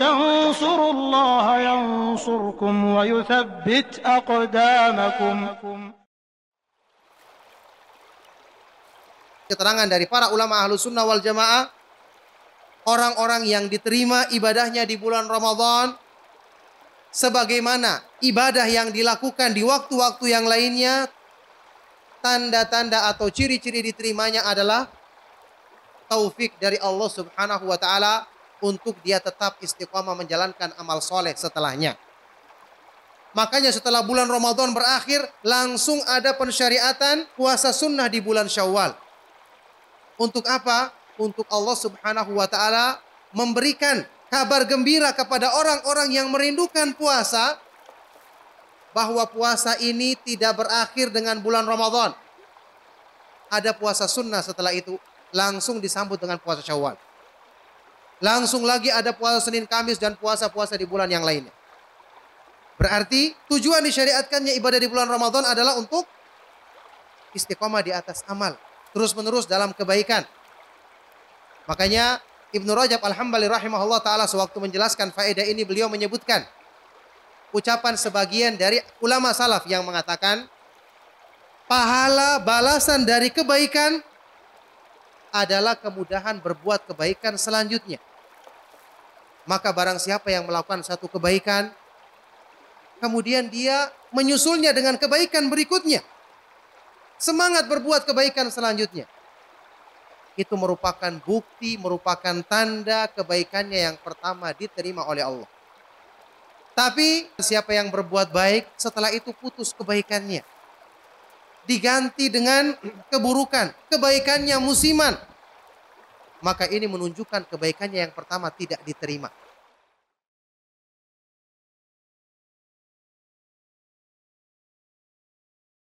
تنصروا الله ينصركم ويثبت أقدامكم keterangan dari para ulama ahlu sunnah wal jamaah orang-orang yang diterima ibadahnya di bulan Ramadan sebagaimana ibadah yang dilakukan di waktu-waktu yang lainnya tanda-tanda atau ciri-ciri diterimanya adalah taufik dari Allah Subhanahu wa taala untuk dia tetap istiqomah menjalankan amal soleh setelahnya. Makanya setelah bulan Ramadan berakhir, langsung ada pensyariatan puasa sunnah di bulan Syawal. Untuk apa? Untuk Allah Subhanahu wa taala memberikan kabar gembira kepada orang-orang yang merindukan puasa bahwa puasa ini tidak berakhir dengan bulan Ramadan. Ada puasa sunnah setelah itu langsung disambut dengan puasa Syawal. Langsung lagi ada puasa Senin Kamis dan puasa-puasa di bulan yang lainnya. Berarti tujuan disyariatkannya ibadah di bulan Ramadan adalah untuk istiqomah di atas amal, terus-menerus dalam kebaikan. Makanya Ibnu Rajab Al-Hambali rahimahullah taala sewaktu menjelaskan faedah ini beliau menyebutkan ucapan sebagian dari ulama salaf yang mengatakan pahala balasan dari kebaikan adalah kemudahan berbuat kebaikan selanjutnya. Maka barang siapa yang melakukan satu kebaikan, kemudian dia menyusulnya dengan kebaikan berikutnya. Semangat berbuat kebaikan selanjutnya. Itu merupakan bukti, merupakan tanda kebaikannya yang pertama diterima oleh Allah. Tapi siapa yang berbuat baik setelah itu putus kebaikannya. Diganti dengan keburukan, kebaikannya musiman. Maka ini menunjukkan kebaikannya yang pertama tidak diterima.